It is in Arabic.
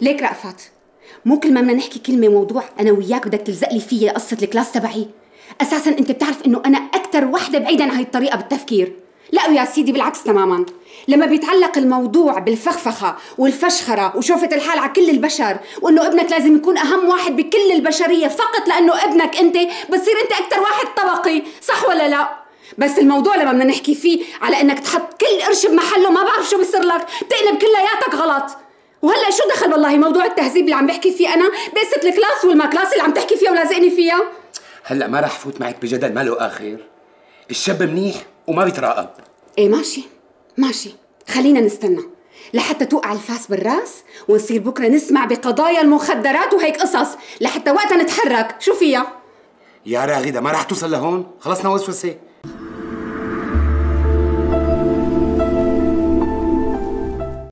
ليك رأفت مو كل ما بدنا نحكي كلمة موضوع أنا وياك بدك تلزق لي فيها قصة الكلاس تبعي. أساسا أنت بتعرف إنه أنا أكثر وحدة بعيدة عن هاي الطريقة بالتفكير. لا يا سيدي بالعكس تماما. لما بيتعلق الموضوع بالفخفخة والفشخرة وشوفة الحال على كل البشر وإنه ابنك لازم يكون أهم واحد بكل البشرية فقط لأنه ابنك أنت بتصير أنت أكثر واحد طبقي. صح ولا لا؟ بس الموضوع لما بدنا نحكي فيه على إنك تحط كل قرش بمحله ما بعرف شو بصير لك. بتقلب كلياتك غلط. وهلا شو دخل والله موضوع التهذيب اللي عم بحكي فيه أنا؟ بقصه ال class والما class اللي عم تحكي فيها ولازقني فيها؟ هلا ما رح فوت معك بجدل ما له آخر؟ الشاب منيح وما بيتراقب. إيه ماشي ماشي. خلينا نستنى لحتى توقع الفاس بالراس ونصير بكرة نسمع بقضايا المخدرات وهيك قصص لحتى وقتها نتحرك. شو فيها؟ يا راغدة ما رح توصل لهون؟ خلصنا وسوسة.